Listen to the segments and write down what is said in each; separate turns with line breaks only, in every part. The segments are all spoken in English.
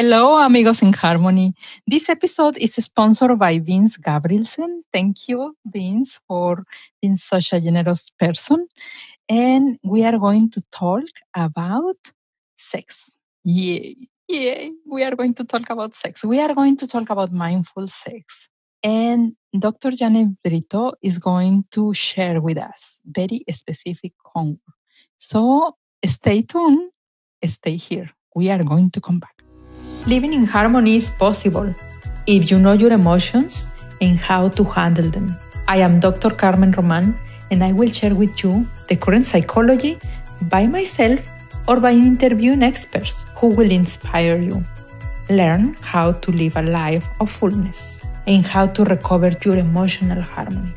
Hello, amigos in harmony. This episode is sponsored by Vince Gabrielsen. Thank you, Vince, for being such a generous person. And we are going to talk about sex. Yay, yay. We are going to talk about sex. We are going to talk about mindful sex. And Dr. Janet Brito is going to share with us very specific homework. So stay tuned, stay here. We are going to come back. Living in harmony is possible if you know your emotions and how to handle them. I am Dr. Carmen Roman, and I will share with you the current psychology by myself or by interviewing experts who will inspire you. Learn how to live a life of fullness and how to recover your emotional harmony.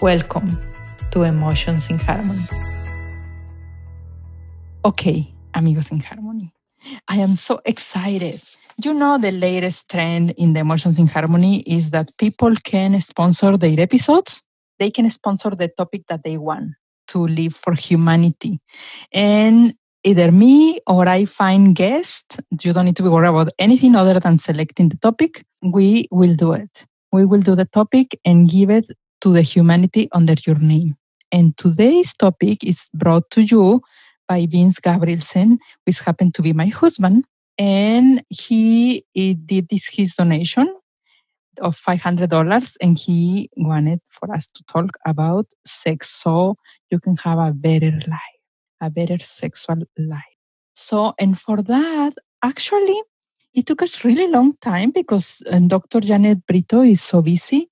Welcome to Emotions in Harmony. Okay, amigos in harmony. I am so excited. You know, the latest trend in the Emotions in Harmony is that people can sponsor their episodes. They can sponsor the topic that they want to live for humanity. And either me or I find guests, you don't need to be worried about anything other than selecting the topic. We will do it. We will do the topic and give it to the humanity under your name. And today's topic is brought to you by Vince Gabrielsen, which happened to be my husband. And he, he did this his donation of $500 and he wanted for us to talk about sex so you can have a better life, a better sexual life. So, and for that, actually, it took us really long time because uh, Dr. Janet Brito is so busy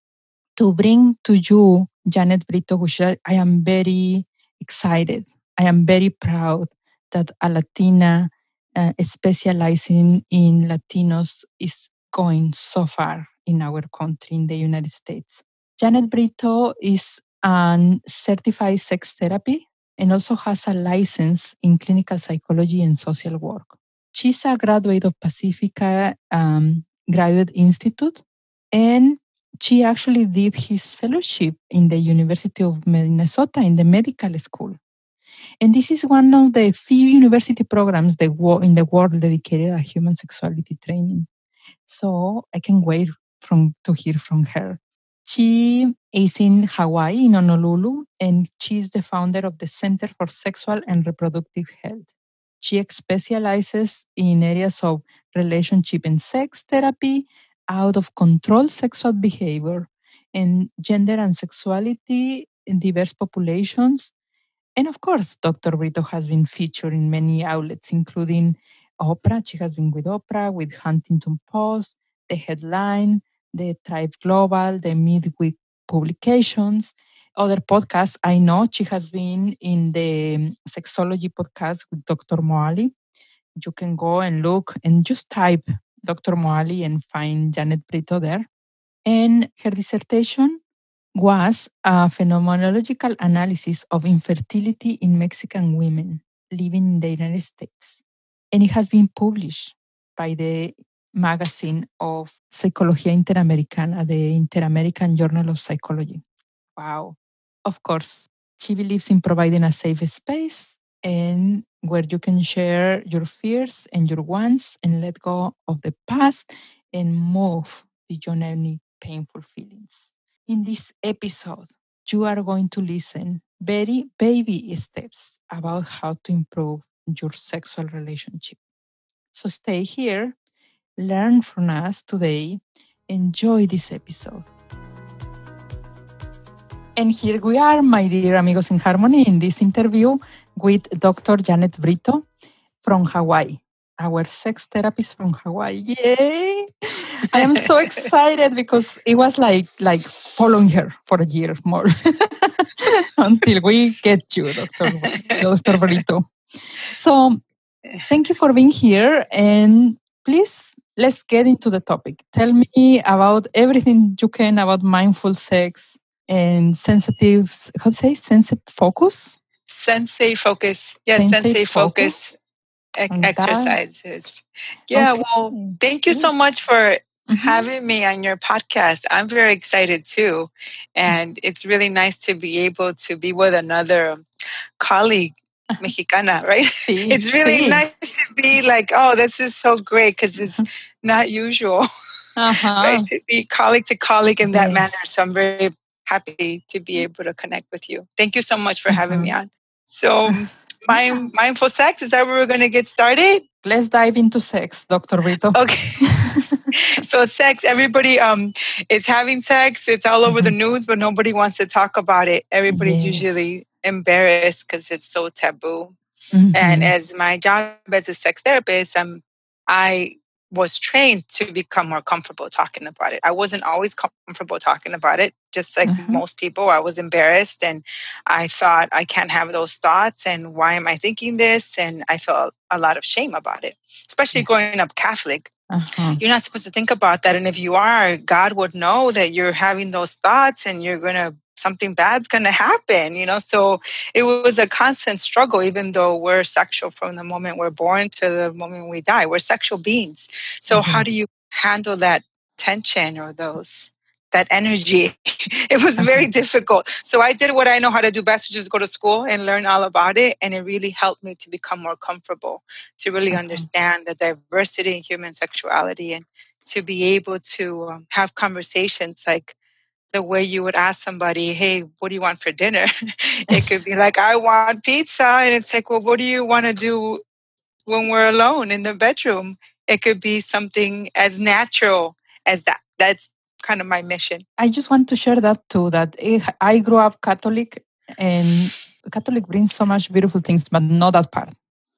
to bring to you Janet Brito, which I, I am very excited I am very proud that a Latina uh, specializing in Latinos is going so far in our country, in the United States. Janet Brito is a certified sex therapy and also has a license in clinical psychology and social work. She's a graduate of Pacifica um, Graduate Institute, and she actually did his fellowship in the University of Minnesota in the medical school. And this is one of the few university programs that in the world dedicated to human sexuality training. So I can wait from to hear from her. She is in Hawaii, in Honolulu, and she is the founder of the Center for Sexual and Reproductive Health. She specializes in areas of relationship and sex therapy, out of control sexual behavior, and gender and sexuality in diverse populations, and of course, Dr. Brito has been featured in many outlets, including Oprah. She has been with Oprah, with Huntington Post, The Headline, the Tribe Global, the Midweek publications, other podcasts. I know she has been in the sexology podcast with Dr. Moali. You can go and look and just type Dr. Moali and find Janet Brito there. And her dissertation was a phenomenological analysis of infertility in Mexican women living in the United States. And it has been published by the magazine of Psicología Interamericana, the Inter-American Journal of Psychology. Wow. Of course, she believes in providing a safe space and where you can share your fears and your wants and let go of the past and move beyond any painful feelings. In this episode, you are going to listen very baby steps about how to improve your sexual relationship. So stay here, learn from us today, enjoy this episode. And here we are, my dear amigos in harmony, in this interview with Dr. Janet Brito from Hawaii, our sex therapist from Hawaii. Yay! I am so excited because it was like like following her for a year more until we get you, Dr. Dr. Brito. So thank you for being here and please let's get into the topic. Tell me about everything you can about mindful sex and sensitive how to say sensitive focus.
Sensate focus. Yeah, sensei, sensei focus. focus exercises. Yeah, okay. well, thank you so much for mm-hmm. having me on your podcast. I'm very excited too. And it's really nice to be able to be with another colleague mexicana, right? Sí, it's really sí. nice to be like, oh, this is so great because it's not usual, uh-huh. right? To be colleague to colleague in that yes. manner. So I'm very happy to be able to connect with you. Thank you so much for having me on. So, my, mindful sex, is that where we're going to get started?
Let's dive into sex, Dr. Brito.
Okay. so, sex, everybody um, is having sex. It's all over mm-hmm. the news, but nobody wants to talk about it. Everybody's yes. usually embarrassed because it's so taboo. Mm-hmm. And as my job as a sex therapist, I'm I was trained to become more comfortable talking about it. I wasn't always comfortable talking about it, just like mm-hmm. most people. I was embarrassed and I thought I can't have those thoughts and why am I thinking this? And I felt a lot of shame about it, especially growing up Catholic. Uh-huh. You're not supposed to think about that. And if you are, God would know that you're having those thoughts and you're going to something bad's going to happen you know so it was a constant struggle even though we're sexual from the moment we're born to the moment we die we're sexual beings so mm-hmm. how do you handle that tension or those that energy it was very difficult so i did what i know how to do best which is go to school and learn all about it and it really helped me to become more comfortable to really understand the diversity in human sexuality and to be able to um, have conversations like the way you would ask somebody, hey, what do you want for dinner? it could be like, I want pizza. And it's like, well, what do you want to do when we're alone in the bedroom? It could be something as natural as that. That's kind of my mission.
I just want to share that too, that I grew up Catholic and Catholic brings so much beautiful things, but not that part.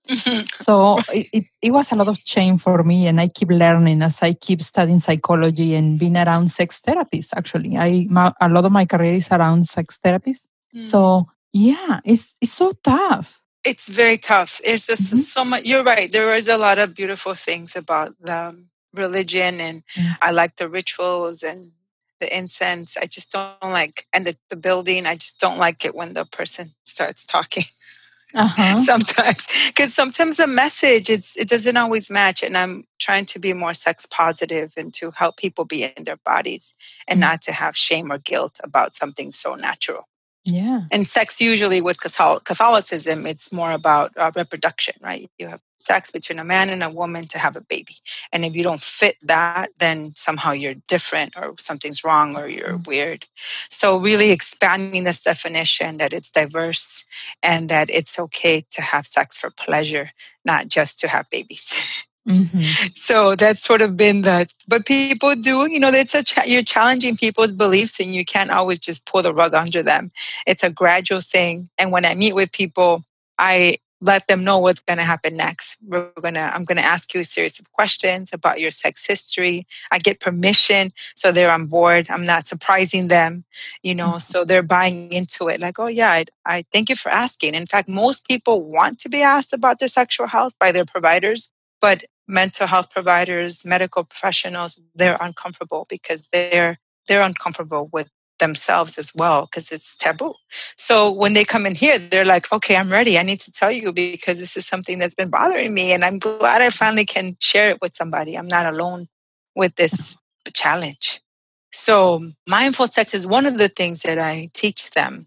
so it, it, it, was a lot of change for me and i keep learning as i keep studying psychology and being around sex therapists actually i my, a lot of my career is around sex therapists mm. so yeah it's it's so tough
it's very tough it's just mm-hmm. so much you're right there is a lot of beautiful things about the religion and mm. i like the rituals and the incense i just don't like and the, the building i just don't like it when the person starts talking uh-huh. sometimes because sometimes the message it's it doesn't always match and i'm trying to be more sex positive and to help people be in their bodies and mm-hmm. not to have shame or guilt about something so natural
yeah.
And sex, usually with Catholicism, it's more about uh, reproduction, right? You have sex between a man and a woman to have a baby. And if you don't fit that, then somehow you're different or something's wrong or you're mm-hmm. weird. So, really expanding this definition that it's diverse and that it's okay to have sex for pleasure, not just to have babies. Mm-hmm. So that's sort of been the, but people do, you know, it's a, cha- you're challenging people's beliefs and you can't always just pull the rug under them. It's a gradual thing. And when I meet with people, I let them know what's going to happen next. We're going to, I'm going to ask you a series of questions about your sex history. I get permission. So they're on board. I'm not surprising them, you know, mm-hmm. so they're buying into it. Like, oh yeah, I, I thank you for asking. In fact, most people want to be asked about their sexual health by their providers, but mental health providers, medical professionals, they're uncomfortable because they're they're uncomfortable with themselves as well because it's taboo. So when they come in here, they're like, okay, I'm ready. I need to tell you because this is something that's been bothering me. And I'm glad I finally can share it with somebody. I'm not alone with this challenge. So mindful sex is one of the things that I teach them.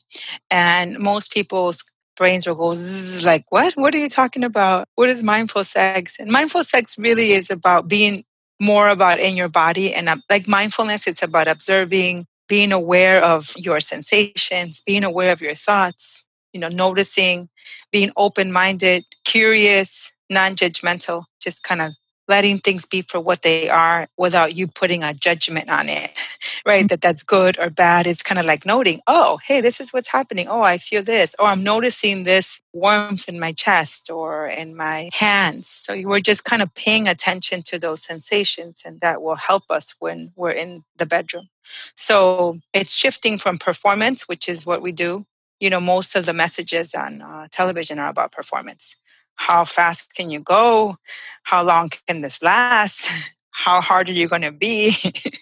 And most people's brains will go like, what? What are you talking about? What is mindful sex? And mindful sex really is about being more about in your body and like mindfulness, it's about observing, being aware of your sensations, being aware of your thoughts, you know, noticing, being open minded, curious, non judgmental, just kind of letting things be for what they are without you putting a judgment on it right? Mm-hmm. that that's good or bad. It's kind of like noting oh hey this is what's happening. Oh i feel this. Or i'm noticing this warmth in my chest or in my hands. So we're just kind of paying attention to those sensations and that will help us when we're in the bedroom. So it's shifting from performance which is what we do. You know most of the messages on uh, television are about performance how fast can you go? How long can this last? How hard are you going to be?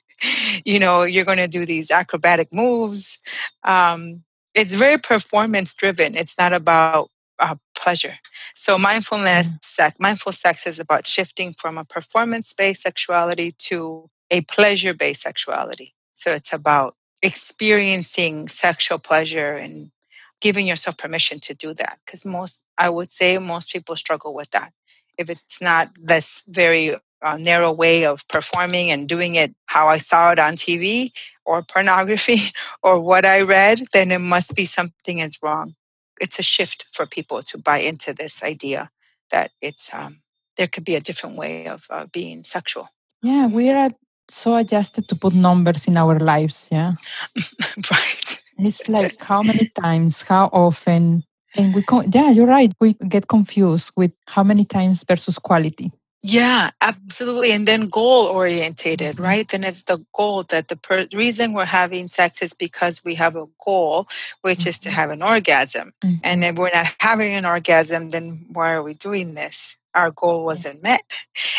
you know, you're going to do these acrobatic moves. Um, it's very performance driven. It's not about uh, pleasure. So mindfulness, mm. sex, mindful sex is about shifting from a performance based sexuality to a pleasure based sexuality. So it's about experiencing sexual pleasure and giving yourself permission to do that because most i would say most people struggle with that. If it's not this very uh, narrow way of performing and doing it how i saw it on tv or pornography or what i read then it must be something is wrong. It's a shift for people to buy into this idea that it's um, there could be a different way of uh, being sexual.
Yeah we are so adjusted to put numbers in our lives yeah.
Right
it's like how many times, how often, and we con- yeah, you're right. We get confused with how many times versus quality.
Yeah, absolutely. And then goal orientated, right? Then it's the goal that the per- reason we're having sex is because we have a goal, which mm-hmm. is to mm-hmm. have an orgasm. Mm-hmm. And if we're not having an orgasm, then why are we doing this? Our goal wasn't met.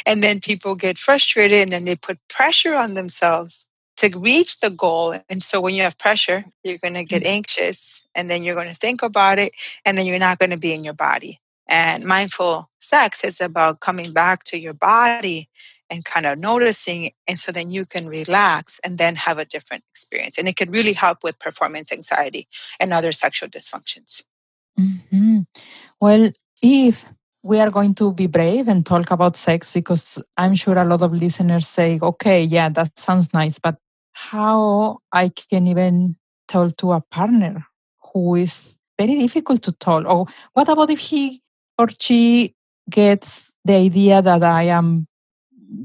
And then people get frustrated and then they put pressure on themselves to reach the goal. And so when you have pressure, you're going to get mm-hmm. anxious and then you're going to think about it and then you're not going to be in your body. And mindful sex is about coming back to your body and kind of noticing. And so then you can relax and then have a different experience. And it could really help with performance anxiety and other sexual dysfunctions.
Mm-hmm. Well, if we are going to be brave and talk about sex because I'm sure a lot of listeners say, okay, yeah, that sounds nice, but how I can even tell to a partner who is very difficult to tell. Or what about if he or she gets the idea that I am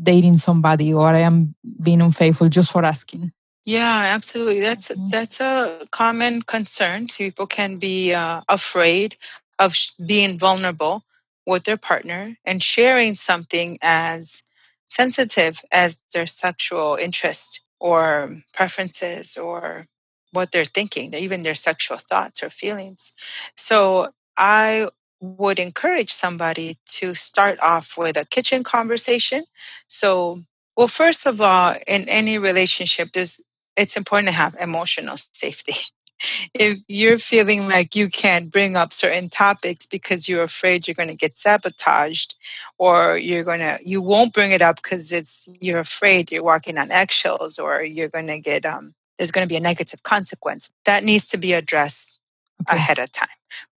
dating somebody or I am being unfaithful just for asking?
Yeah, absolutely. That's mm-hmm. that's a common concern. People can be uh, afraid of being vulnerable with their partner and sharing something as sensitive as their sexual interest or preferences or what they're thinking, even their sexual thoughts or feelings. So I would encourage somebody to start off with a kitchen conversation. So, well, first of all, in any relationship, there's it's important to have emotional safety. If you're feeling like you can't bring up certain topics because you're afraid you're going to get sabotaged or you're going to you won't bring it up because it's you're afraid you're walking on eggshells or you're going to get um there's going to be a negative consequence that needs to be addressed okay. ahead of time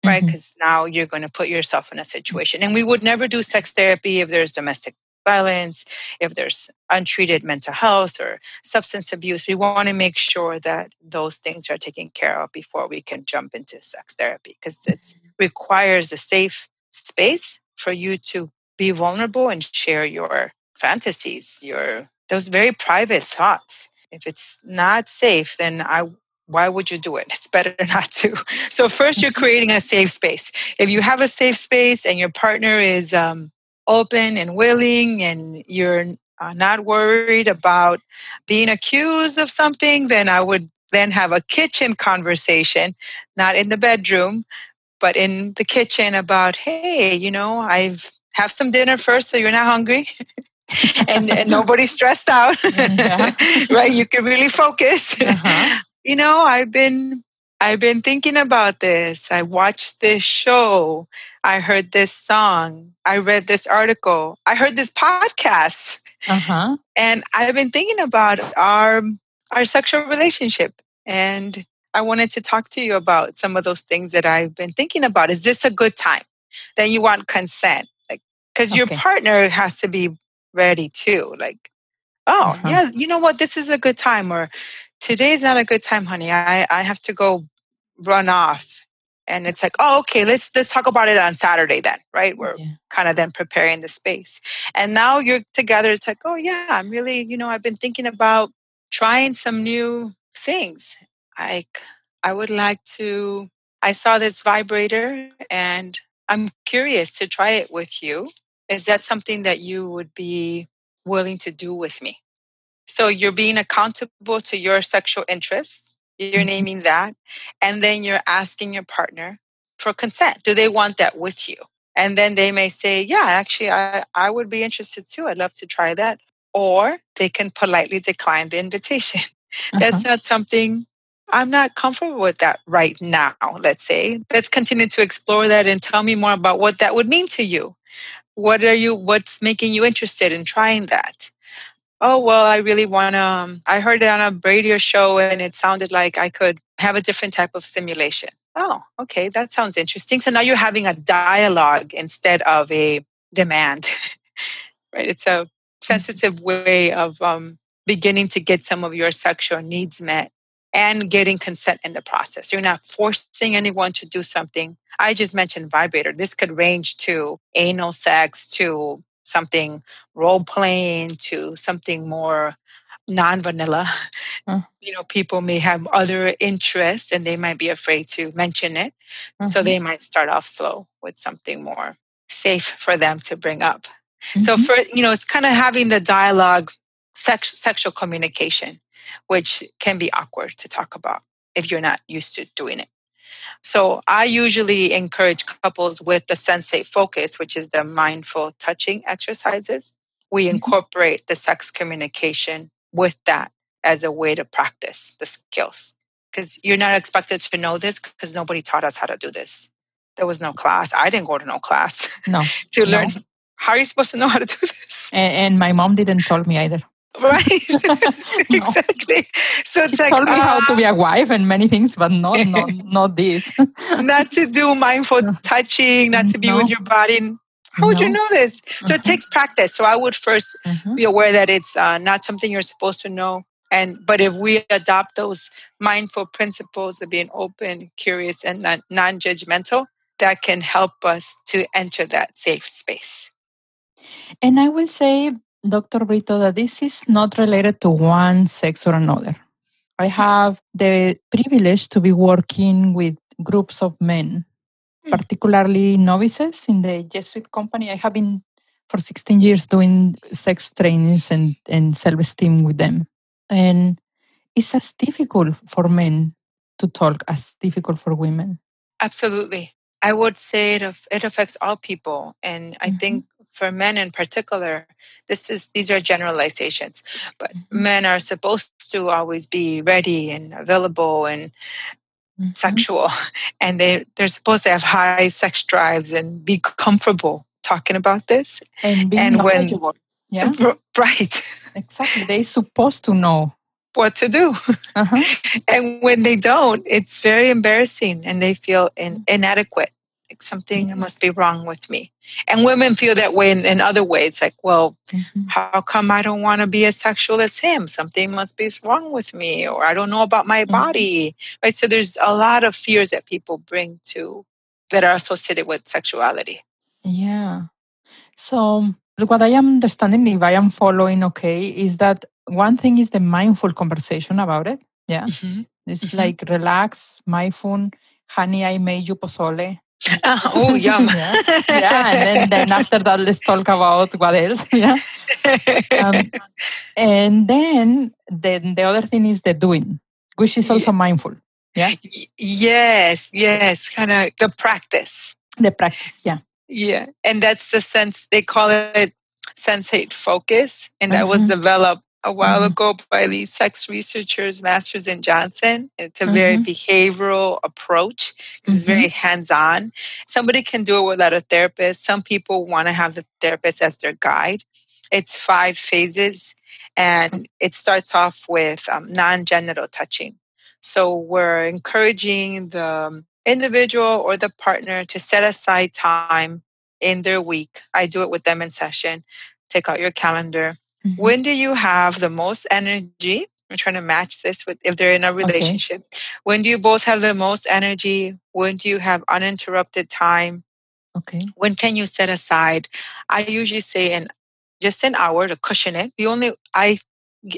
right because mm-hmm. now you're going to put yourself in a situation and we would never do sex therapy if there's domestic violence, if there's untreated mental health or substance abuse, we want to make sure that those things are taken care of before we can jump into sex therapy because it mm-hmm. requires a safe space for you to be vulnerable and share your fantasies, your those very private thoughts. If it's not safe, then I why would you do it? It's better not to. So first, you're creating a safe space. If you have a safe space and your partner is um, open and willing and you're uh, not worried about being accused of something, then I would then have a kitchen conversation, not in the bedroom, but in the kitchen about, hey, you know, I've have some dinner first so you're not hungry. and, and nobody's stressed out, right? You can really focus. Uh-huh. you know, I've been I've been thinking about this. I watched this show. I heard this song. I read this article. I heard this podcast. Uh-huh. And I've been thinking about our our sexual relationship and I wanted to talk to you about some of those things that I've been thinking about. Is this a good time? Then you want consent. Like cuz okay. your partner has to be ready too. Like oh, uh-huh. yeah, you know what? This is a good time or today's not a good time, honey. I, I have to go run off. And it's like oh okay let's let's talk about it on saturday then right? We're yeah. kind of then preparing the space. And now you're together it's like oh yeah i'm really you know i've been thinking about trying some new things. Like i would like to i saw this vibrator and i'm curious to try it with you. Is that something that you would be willing to do with me so you're being accountable to your sexual interests you're mm-hmm. naming that. And then you're asking your partner for consent. Do they want that with you? And then they may say, Yeah, actually, I, I would be interested too. I'd love to try that. Or they can politely decline the invitation. Uh-huh. That's not something I'm not comfortable with that right now, let's say. Let's continue to explore that and tell me more about what that would mean to you. What are you, what's making you interested in trying that? Oh well i really want to um, i heard it on a radio show and it sounded like i could have a different type of simulation Oh, okay. That sounds interesting. So now you're having a dialogue instead of a demand, right? It's a sensitive way of um, beginning to get some of your sexual needs met and getting consent in the process. You're not forcing anyone to do something. I just mentioned vibrator. This could range to anal sex, to something role playing, to something more non vanilla. Mm. You know, people may have other interests and they might be afraid to mention it. Mm-hmm. So they might start off slow with something more safe for them to bring up. Mm-hmm. So for you know, it's kind of having the dialogue, sex, sexual communication, which can be awkward to talk about if you're not used to doing it. So I usually encourage couples with the sensate focus, which is the mindful touching exercises. We mm-hmm. incorporate the sex communication with that as a way to practice the skills. Because you're not expected to know this because nobody taught us how to do this. There was no class. I didn't go to no class.
No.
to learn no. how are you supposed to know how to do this?
And, and my mom didn't tell me either.
Right. exactly. So it's
she
like
told me uh, how to be a wife and many things, but not not, not this.
not to do mindful touching, not to be no. with your body how would you know this? So it mm-hmm. takes practice. So I would 1st mm-hmm. be aware that it's uh, not something you're supposed to know. And but if we adopt those mindful principles of being open, curious, and non judgmental, that can help us to enter that safe space.
And I will say, Dr. Brito, that this is not related to one sex or another. I have the privilege to be working with groups of men Hmm. particularly novices in the Jesuit company. I have been for 16 years doing sex trainings and, and self esteem with them. And it's as difficult for men to talk as difficult for women.
Absolutely. I would say it, it affects all people. And I mm-hmm. think for men in particular, this is these are generalizations, but mm-hmm. men are supposed to always be ready and available and mm-hmm. sexual and they they're supposed to have high sex drives and be comfortable talking about this
and, and when yeah.
Right.
Exactly. They're supposed to know.
What to do. Uh-huh. and when they don't it's very embarrassing and they feel in, inadequate like something mm-hmm. must be wrong with me. And women feel that way in, in other ways, like, well, mm-hmm. how come I don't want to be as sexual as him? Something must be wrong with me, or I don't know about my mm-hmm. body. Right. So there's a lot of fears that people bring to that are associated with sexuality.
Yeah. So what I am understanding, if I am following okay, is that one thing is the mindful conversation about it. Yeah. Mm-hmm. It's mm-hmm. like relax, mindful, honey, I made you pozole
oh, yum.
yeah. yeah. And then, then after that, let's talk about what else. Yeah. Um, and then, then the other thing is the doing, which is also mindful. Yeah.
Yes. Yes. Kind of the practice.
The practice. Yeah.
Yeah. And that's the sense they call it sensate focus. And that mm-hmm. was developed a while mm-hmm. ago by these sex researchers, Masters and Johnson. It's a mm-hmm. very behavioral approach. It's mm-hmm. very hands on. Somebody can do it without a therapist. Some people want to have the therapist as their guide. It's five phases, and it starts off with um, non genital touching. So we're encouraging the individual or the partner to set aside time in their week. I do it with them in session. Take out your calendar Mm-hmm. When do you have the most energy? I'm trying to match this with if they're in a relationship. Okay. When do you both have the most energy? When do you have uninterrupted time?
Okay.
When can you set aside? I usually say in just an hour to cushion it. We only I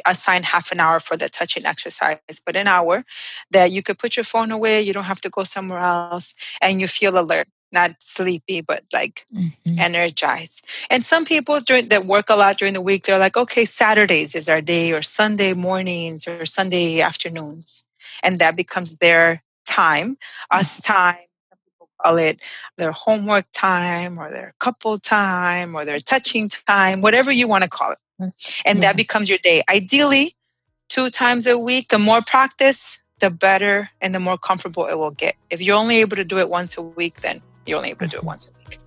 assign half an hour for the touching exercise, but an hour that you could put your phone away, you don't have to go somewhere else, and you feel alert not sleepy, but like mm-hmm. energized. And some people during, that work a lot during the week, they're like, okay, Saturdays is our day, or Sunday mornings, or Sunday afternoons, and that becomes their time, us mm-hmm. time. Some people call it their homework time, or their couple time, or their touching time, whatever you want to call it. Mm, and yeah. that becomes your day. Ideally, two times a week. The more practice, the better and the more comfortable it will get. If you're only able to do it once a week, then you're only able to do it once a week.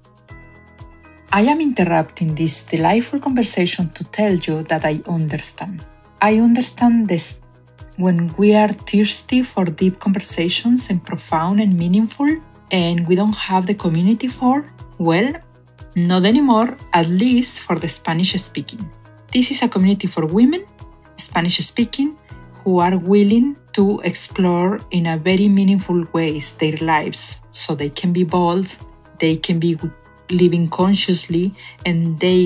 I am interrupting this delightful conversation to tell you that I understand. I understand this when we are thirsty for deep conversations and profound and meaningful, and we don't have the community for? Well, not anymore, at least for the Spanish speaking. This is a community for women, Spanish speaking, who are willing to explore in a very meaningful ways their lives so they can be bold, they can be living consciously, and they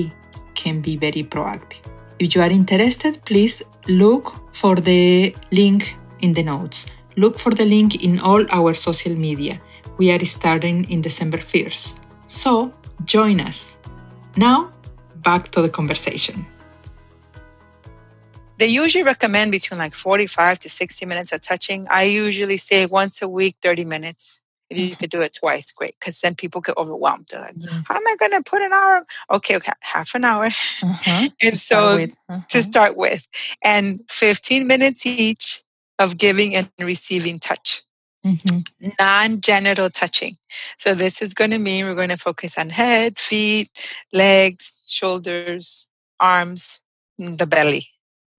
can be very proactive. If you are interested, please look for the link in the notes. Look for the link in all our social media. We are starting in December 1st. So join us. Now, back to the conversation.
They usually recommend between like 45 to 60 minutes of touching. I usually say once a week, 30 minutes. If you could do it twice, great, because then people get overwhelmed. They're like, yes. "How am I going to put an hour?" Okay, okay, half an hour, uh-huh. and to so start uh-huh. to start with, and fifteen minutes each of giving and receiving touch. Mm-hmm. Non-genital touching. So this is going to mean we're going to focus on head, feet, legs, shoulders, arms, the belly.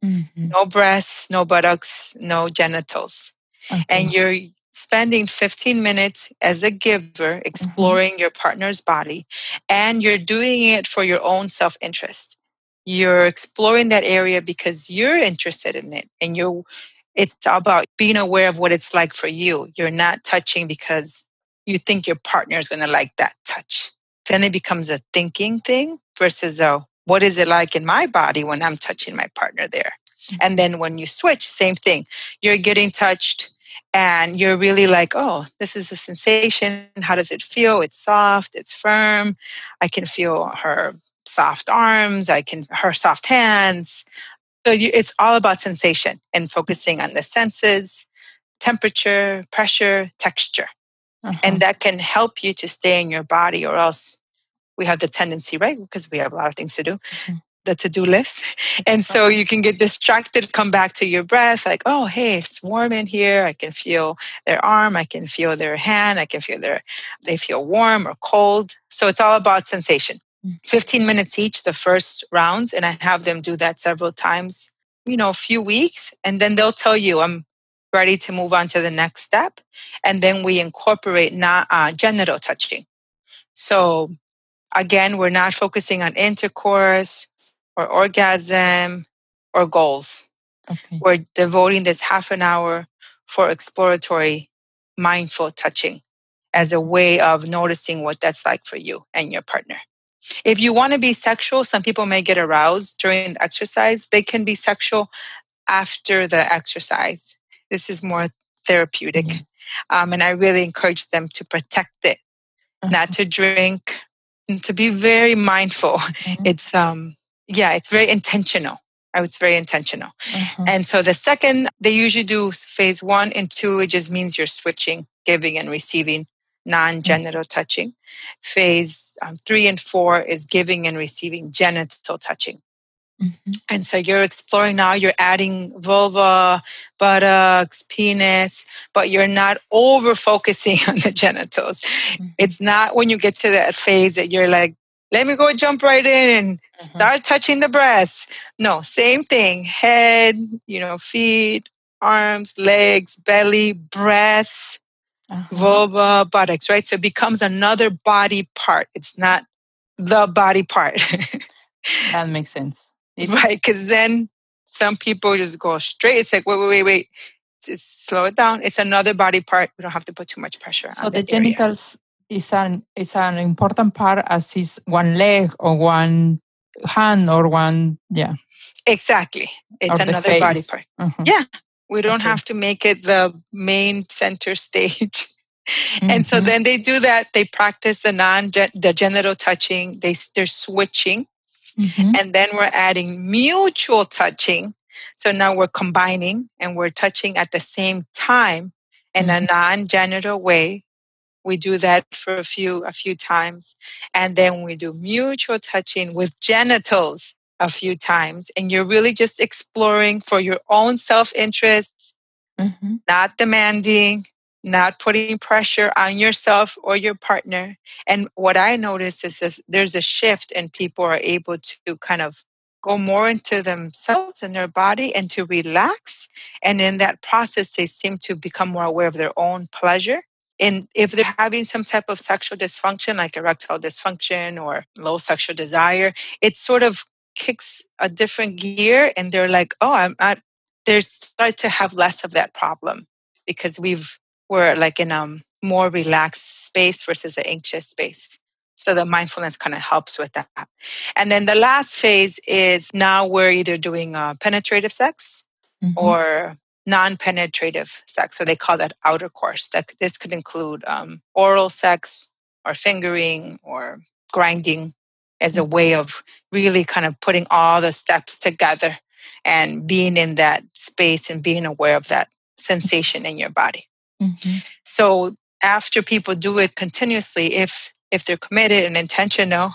Mm-hmm. No breasts, no buttocks, no genitals. Okay. And you're spending 15 minutes as a giver mm-hmm. exploring mm-hmm. your partner's body and you're doing it for your own self-interest you're exploring that area because you're interested in it and you're it's about being aware of what it's like for you you're not touching because you think your partner is going to like that touch then it becomes a thinking thing versus a what is it like in my body when i'm touching my partner there mm-hmm. and then when you switch same thing you're getting touched and you're really like, oh, this is a sensation. How does it feel? It's soft, it's firm. I can feel her soft arms, I can her soft hands. So you, it's all about sensation and focusing on the senses, temperature, pressure, texture. Uh-huh. And that can help you to stay in your body, or else we have the tendency, right? Because we have a lot of things to do, mm-hmm. the to-do list. And so you can get distracted come back to your breath like oh hey it's warm in here. I can feel their arm i can feel their hand i can feel their they feel warm or cold. So it's all about sensation. Mm. 15 minutes each the first rounds and i have them do that several times you know a few weeks and then they'll tell you i'm ready to move on to the next step. And then we incorporate not uh, genital touching. So again we're not focusing on intercourse or orgasm or goals. Okay. We're devoting this half an hour for exploratory mindful touching as a way of noticing what that's like for you and your partner. If you want to be sexual, some people may get aroused during the exercise. They can be sexual after the exercise. This is more therapeutic. Mm-hmm. Um, and I really encourage them to protect it, uh-huh. not to drink, to be very mindful. Mm-hmm. It's um, yeah, it's very intentional. I would very intentional. Mm-hmm. And so the second, they usually do phase one and two, it just means you're switching, giving and receiving non genital mm-hmm. touching. Phase um, three and four is giving and receiving genital touching. Mm-hmm. And so you're exploring now, you're adding vulva, buttocks, penis, but you're not over focusing on the genitals. Mm-hmm. It's not when you get to that phase that you're like, let me go jump right in and mm-hmm. start touching the breasts. No, same thing. Head, you know, feet, arms, legs, belly, breasts, uh-huh. vulva, buttocks, right? So it becomes another body part. It's not the body part.
that makes sense.
Right. Because then some people just go straight. It's like, wait, wait, wait, wait. Just slow it down. It's another body part. We don't have to put too much pressure
so the genitals is an is an important part as is one leg or one hand or one yeah
exactly it's another body part mm-hmm. yeah we don't okay. have to make it the main center stage mm-hmm. and so mm-hmm. then they do that they practice the non the genital touching they they're switching mm-hmm. and then we're adding mutual touching so now we're combining and we're touching at the same time in a mm-hmm. non-genital way we do that for a few a few times and then we do mutual touching with genitals a few times and you're really just exploring for your own self-interests, mm-hmm. not demanding not putting pressure on yourself or your partner and what i notice is this, there's a shift and people are able to kind of go more into themselves and their body and to relax. And in that process, they seem to become more aware of their own pleasure. And if they're having some type of sexual dysfunction, like erectile dysfunction or low sexual desire, it sort of kicks a different gear and they're like, oh, I'm at, they start to have less of that problem because we've, we're like in a more relaxed space versus an anxious space. So the mindfulness kind of helps with that. And then the last phase is now we're either doing uh, penetrative sex mm-hmm. or non-penetrative sex. So they call that outer course. That this could include um, oral sex or fingering or grinding as a mm-hmm. way of really kind of putting all the steps together and being in that space and being aware of that sensation in your body. Mm-hmm. So after people do it continuously, if if they're committed and intentional,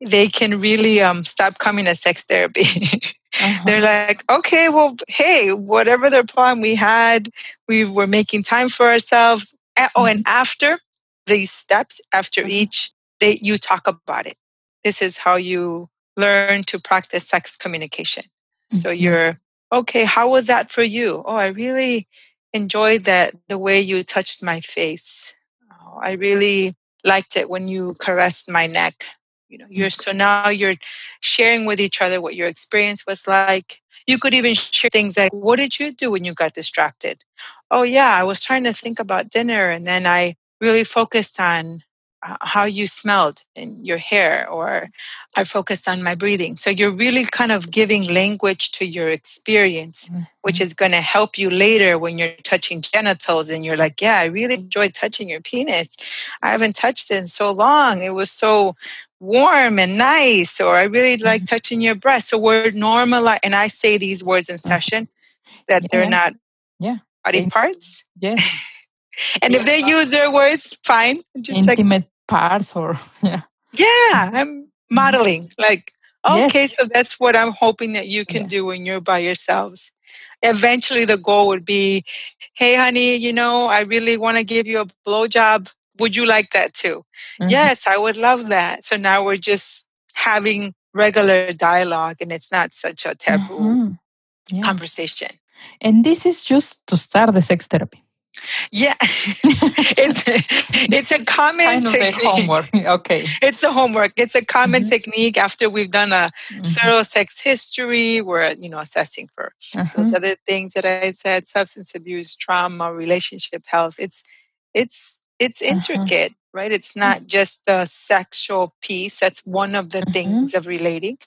they can really um, stop coming to sex therapy. uh-huh. They're like, okay, well, hey, whatever the problem we had, we were making time for ourselves. Oh, and mm-hmm. after these steps, after mm-hmm. each, they you talk about it. This is how you learn to practice sex communication. Mm-hmm. So you're okay. How was that for you? Oh, I really enjoyed that the way you touched my face. Oh, I really liked it when you caressed my neck. You know, you're so now you're sharing with each other what your experience was like. You could even share things like, what did you do when you got distracted? Oh, yeah, I was trying to think about dinner and then I really focused on how you smelled in your hair or I focused on my breathing. So you're really kind of giving language to your experience, mm-hmm. which is going to help you later when you're touching genitals and you're like, yeah, I really enjoyed touching your penis. I haven't touched it in so long. It was so warm and nice or I really like mm-hmm. touching your breast. So we're normal and I say these words in mm-hmm. session that yeah. they're not
yeah.
body parts.
Yeah.
and yeah. if they use their words, fine.
Just Intimate parts or yeah
yeah i'm modeling like okay yes. so that's what i'm hoping that you can yeah. do when you're by yourselves eventually the goal would be hey honey you know i really want to give you a blowjob would you like that too mm-hmm. yes i would love that so now we're just having regular dialogue and it's not such a taboo mm-hmm. yeah. conversation
and this is just to start the sex therapy
yeah, it's it's a common kind of technique.
homework. Okay,
it's a homework. It's a common mm-hmm. technique after we've done a mm-hmm. thorough sex history. We're you know assessing for mm-hmm. those other things that I said: substance abuse, trauma, relationship health. It's it's it's uh-huh. intricate, right? It's not mm. just the sexual piece. That's one of the mm-hmm. things of relating,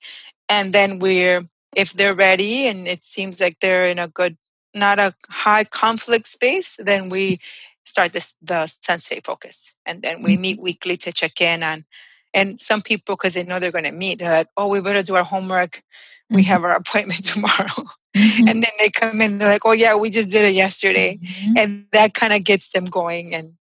and then we're if they're ready and it seems like they're in a good not a high conflict space, then we start this, the sensate focus. And then we mm-hmm. meet weekly to check in on. And some people, because they know they're going to meet, they're like, oh, we better do our homework. We mm-hmm. have our appointment tomorrow. Mm-hmm. And then they come in, they're like, oh, yeah, we just did it yesterday. Mm-hmm. And that kind of gets them going. And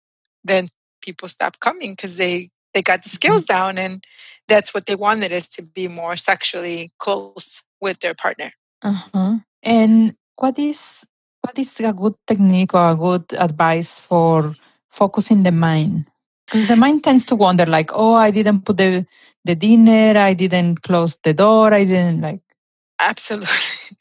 then people stop coming because they, they got the skills mm-hmm. down. And that's what they wanted is to be more sexually close with their partner.
Uh-huh. And what is what is a good technique or a good advice for focusing the mind? Because the mind tends to wander like, oh, I didn't put the the dinner, I didn't close the door, I didn't like
Absolutely.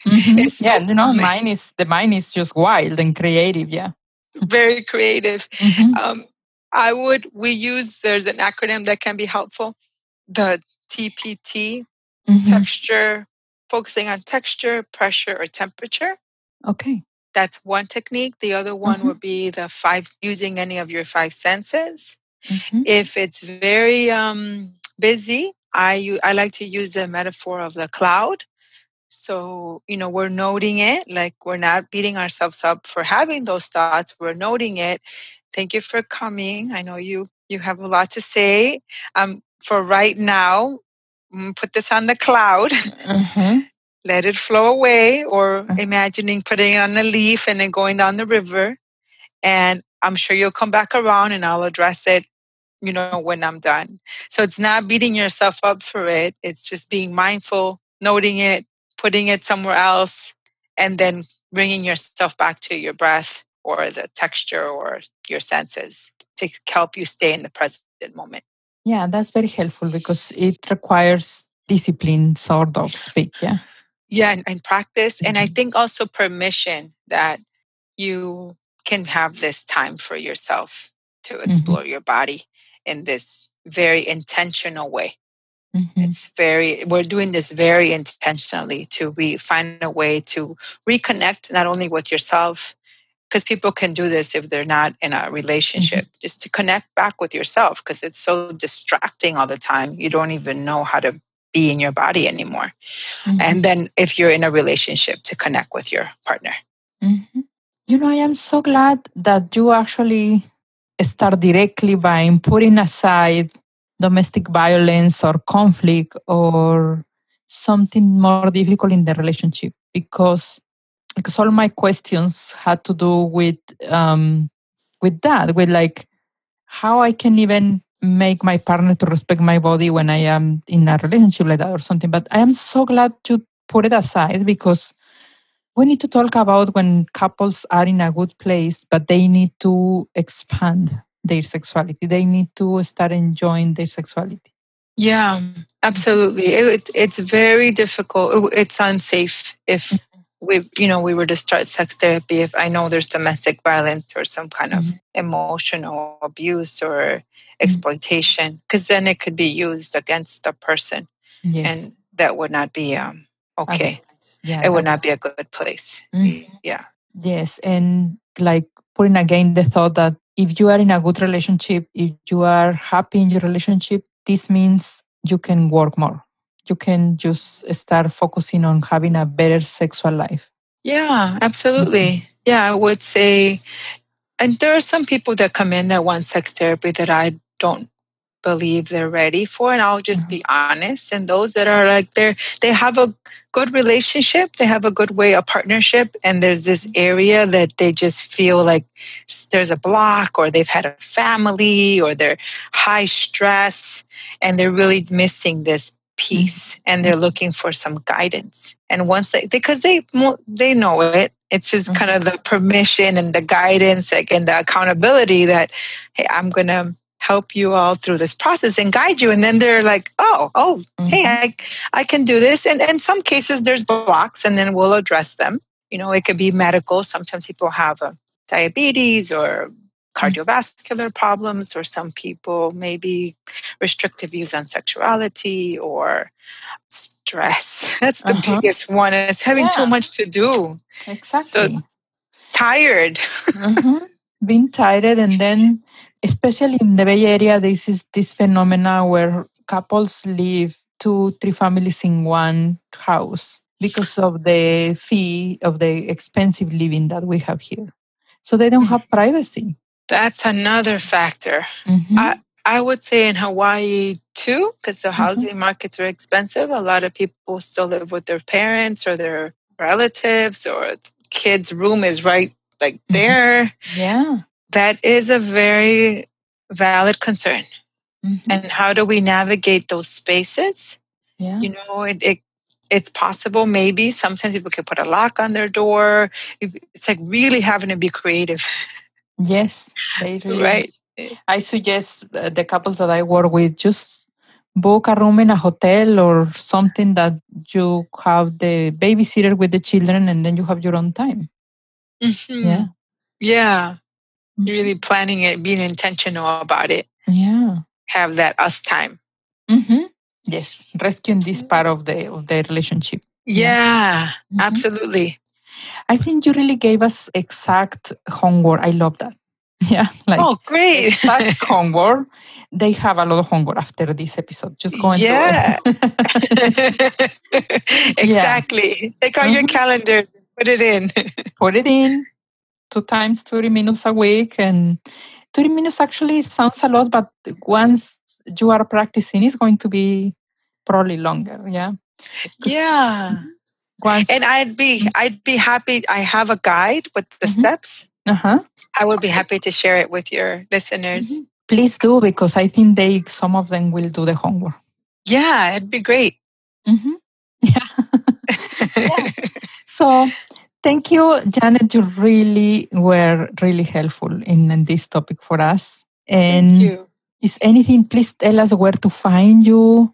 Mm-hmm. So yeah, you know, mine is the mind is just wild and creative. Yeah.
Very creative. Mm-hmm. Um, I would we use there's an acronym that can be helpful. The TPT, mm-hmm. texture, focusing on texture, pressure, or temperature.
Okay.
That's one technique. The other one mm-hmm. would be the five, using any of your five senses. Mm-hmm. If it's very um, busy, I, I like to use the metaphor of the cloud. So, you know, we're noting it, like we're not beating ourselves up for having those thoughts. We're noting it. Thank you for coming. I know you you have a lot to say. Um, for right now, mm, put this on the cloud. Mm-hmm let it flow away or mm. imagining putting it on a leaf and then going down the river. And i'm sure you'll come back around and i'll address it you know when i'm done. So it's not beating yourself up for it. It's just being mindful noting it putting it somewhere else and then bringing yourself back to your breath or the texture or your senses to help you stay in the present moment.
Yeah that's very helpful because it requires discipline sort of speak yeah
yeah and, and practice mm-hmm. and i mm-hmm. think also permission that you can have this time for yourself to mm-hmm. explore mm-hmm. your body in this very intentional way mm-hmm. it's very we're doing this very intentionally to re, find a way to reconnect not only with yourself because people can do this if they're not in a relationship mm-hmm. just to connect back with yourself because it's so distracting all the time you don't even know how to be in your body anymore. Mm-hmm. And then if you're in a relationship, to connect with your partner.
Mm-hmm. You know, I am so glad that you actually start directly by putting aside domestic violence or conflict or something more difficult in the relationship because because all my questions had to do with um with that with like how i can even make my partner to respect my body when I am in a relationship like that or something. But I am so glad to put it aside because we need to talk about when couples are in a good place, but they need to expand their sexuality. They need to start enjoying their sexuality.
Yeah, absolutely. It, it's very difficult. It's unsafe if mm-hmm. we, you know, we were to start sex therapy. If I know there's domestic violence or some kind of mm-hmm. emotional abuse or. Exploitation because then it could be used against the person yes. and that would not be um, okay. Yeah, it would not be a good place. Mm-hmm. yeah.
Yes and like putting again the thought that if you are in a good relationship if you are happy in your relationship this means you can work more. You can just start focusing on having a better sexual life.
Yeah absolutely. Mm-hmm. yeah i would say and there are some people that come in that want sex therapy that I don't believe they're ready for and i'll just mm-hmm. be honest and those that are like they're they have a good relationship they have a good way of partnership and there's this area that they just feel like there's a block or they've had a family or they're high stress and they're really missing this piece mm-hmm. and they're looking for some guidance and once they because they they know it it's just mm-hmm. kind of the permission and the guidance like, and the accountability that hey i'm gonna help you all through this process and guide you. And then they're like oh oh mm-hmm. hey I, I can do this. And in some cases there's blocks and then we'll address them. You know it could be medical. Sometimes people have a diabetes or cardiovascular problems or some people maybe restrictive views on sexuality or stress. That's the uh-huh. biggest one is having yeah. too much to do.
Exactly. so
tired.
Mm-hmm. being tired and then especially in the Bay Area, this is this phenomena where couples live two, three families in one house because of the fee of the expensive living that we have here. So they don't mm. have privacy.
That's another factor. Mm-hmm. I, I would say in Hawaii too, because the mm-hmm. housing mm-hmm. markets are expensive. A lot of people still live with their parents or their relatives, or kids' room is right like mm-hmm. there.
Yeah
that is a very valid concern. Mm-hmm. And how do we navigate those spaces?
Yeah.
You know, it, it it's possible maybe sometimes people can put a lock on their door. It's like really having to be creative.
Yes, really,
right.
I suggest uh, the couples that I work with just book a room in a hotel or something that you have the babysitter with the children and then you have your own time.
Mm-hmm. Yeah. Yeah really planning it, being intentional about it.
Yeah.
Have that us time.
Mm-hmm. Yes. Rescuing this part of the of the relationship.
Yeah, yeah. Mm-hmm. absolutely.
I think you really gave us exact homework. I love that. Yeah.
Like oh, great.
exact homework. They have a lot of homework after this episode. Just go and
yeah. exactly. Yeah. Take out mm-hmm. your calendar, put it in.
put it in two times 30 minutes a week and 30 minutes actually sounds a lot but once you are practicing it's going to be probably longer yeah
yeah once, and i'd be i'd be happy i have a guide with the mm-hmm. steps
uh-huh.
i would be happy to share it with your listeners mm-hmm.
please do because i think they some of them will do the homework
yeah it'd be great
mm-hmm. yeah. yeah. so Thank you, Janet. You really were really helpful in, in this topic for us.
And Thank you.
is anything, please tell us where to find you.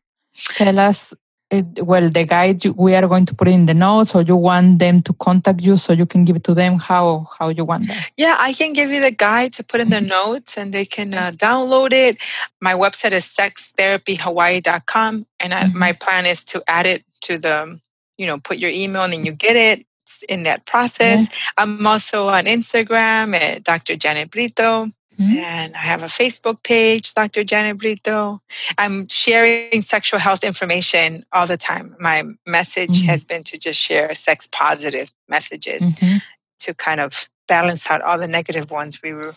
Tell us it, well, the guide we are going to put in the notes, or you want them to contact you so you can give it to them? How how you want that?
Yeah, I can give you the guide to put in the notes, and they can uh, download it. My website is sextherapyhawaii.com, and I, mm-hmm. my plan is to add it to the, you know, put your email and then you get it in that process. I'm also on Instagram at Dr. Janet Brito. Mm-hmm. And I have a Facebook page, Dr. Janet Brito. I'm sharing sexual health information all the time. My message mm-hmm. has been to just share sex positive messages mm-hmm. to kind of balance out all the negative ones we were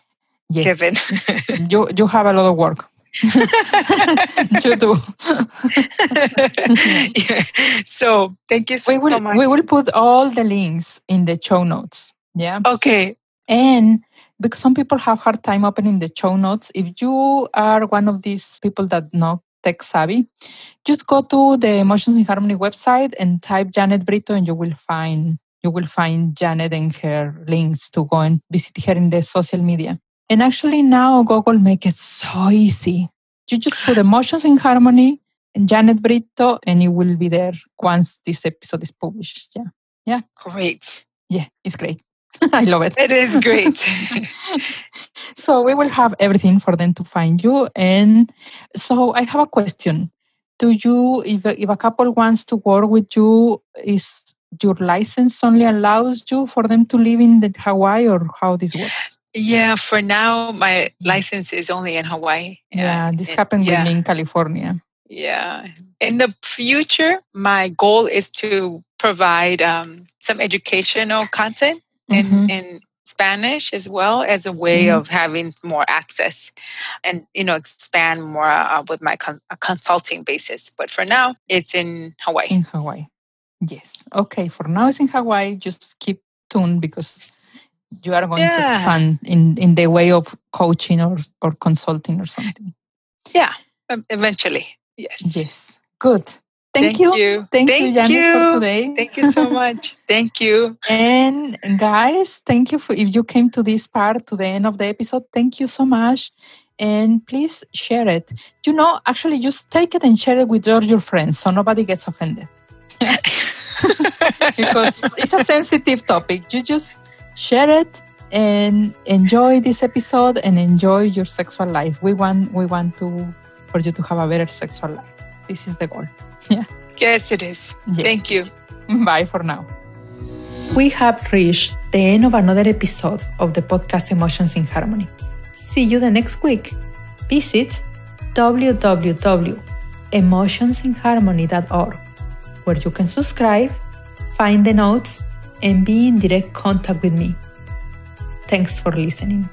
yes. given.
you, you have a lot of work. You do.
yeah. So thank you so,
we will,
much.
We will put all the links in the show notes. Yeah.
Okay.
And because some people have hard time opening the show notes. If you are one of these people that not tech savvy, just go to the Emotions in Harmony website and type Janet Brito, and you will find you will find Janet and her links to go and visit her in the social media. And actually now Google make it so easy. You just put Emotions in Harmony and Janet Brito, and it will be there once this episode is published. Yeah. Yeah.
Great.
Yeah, it's great. I love it.
It is great.
so we will have everything for them to find you. And so I have a question. Do you, if if a couple wants to work with you, is your license only allows you for them to live in the Hawaii or how this works?
Yeah, for now, my license is only in Hawaii.
Yeah, this and, happened yeah. with me in California.
Yeah. In the future, my goal is to provide um, some educational content in, mm-hmm. in Spanish as well as a way mm-hmm. of having more access and you know expand more uh, with my con- consulting basis. But for now, it's in Hawaii.
In Hawaii, yes. Okay, for now it's in Hawaii. Just keep tuned because you are going yeah. to expand in in the way of coaching or or consulting or something.
Yeah, um, eventually. Yes.
Yes. Good. Thank, Thank you. you. Thank, thank you, Janet, you. for today.
Thank you so much. thank you.
And guys, thank you for if you came to this part, to the end of the episode. Thank you so much. And please share it. You know, actually, just take it and share it with all your friends so nobody gets offended. because it's a sensitive topic. You just share it and enjoy this episode and enjoy your sexual life. We want we want to for you to have a better sexual life. This is the goal. Yeah.
Yes, it is. Yes. Thank you.
Bye for now. We have reached the end of another episode of the podcast Emotions in Harmony. See you the next week. Visit www.emotionsinharmony.org, where you can subscribe, find the notes, and be in direct contact with me. Thanks for listening.